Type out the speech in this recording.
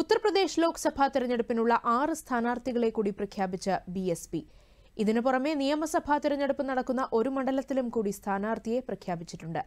ഉത്തർപ്രദേശ് ലോക്സഭാ തെരഞ്ഞെടുപ്പിനുള്ള ആറ് സ്ഥാനാർത്ഥികളെ കൂടി പ്രഖ്യാപിച്ച ബി എസ് പി. ഇതിനു പുറമെ നിയമസഭാ തെരഞ്ഞെടുപ്പ് നടക്കുന്ന ഒരു മണ്ഡലത്തിലും കൂടി സ്ഥാനാർത്ഥിയെ പ്രഖ്യാപിച്ചിട്ടുണ്ട്.